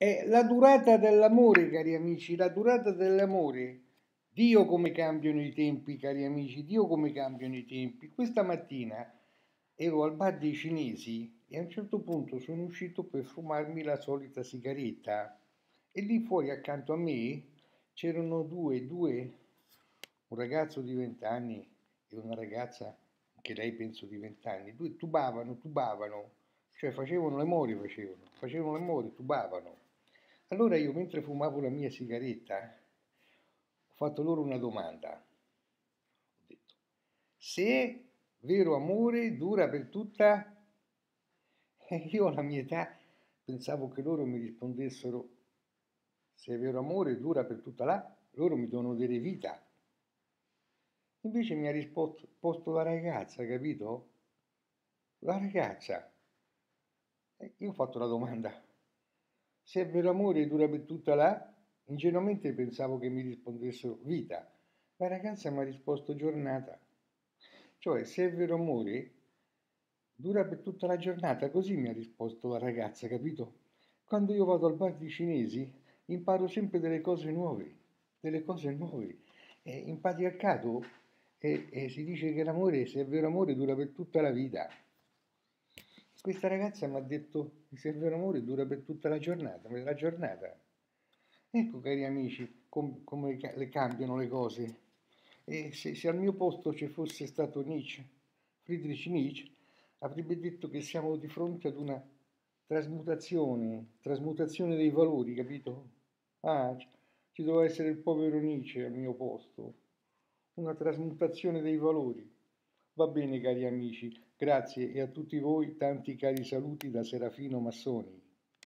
È la durata dell'amore, cari amici, la durata dell'amore. Dio come cambiano i tempi, cari amici, Dio come cambiano i tempi. Questa mattina ero al bar dei cinesi e a un certo punto sono uscito per fumarmi la solita sigaretta e lì fuori accanto a me c'erano due, due, un ragazzo di vent'anni e una ragazza che lei penso di vent'anni, due tubavano, tubavano, cioè facevano l'amore, facevano, facevano l'amore, tubavano. Allora io mentre fumavo la mia sigaretta ho fatto loro una domanda. Ho detto, se vero amore dura per tutta... E io alla mia età pensavo che loro mi rispondessero, se vero amore dura per tutta la... loro mi devono dire vita. Invece mi ha risposto la ragazza, capito? La ragazza. E io ho fatto la domanda, se è vero amore dura per tutta la... Ingenuamente pensavo che mi rispondessero vita. La ragazza mi ha risposto giornata. Cioè, se è vero amore, dura per tutta la giornata. Così mi ha risposto la ragazza, capito? Quando io vado al bar di cinesi, imparo sempre delle cose nuove, delle cose nuove. E in patriarcato eh, eh, si dice che l'amore, se è vero amore, dura per tutta la vita. Questa ragazza mi ha detto che se è vero amore dura per tutta la giornata, la giornata. Ecco cari amici com- come le cambiano le cose. E se, se, al mio posto ci fosse stato Nietzsche, Friedrich Nietzsche, avrebbe detto che siamo di fronte ad una trasmutazione, trasmutazione dei valori, capito? Ah, ci doveva essere il povero Nietzsche al mio posto, una trasmutazione dei valori. Va bene cari amici, grazie e a tutti voi tanti cari saluti da Serafino Massoni.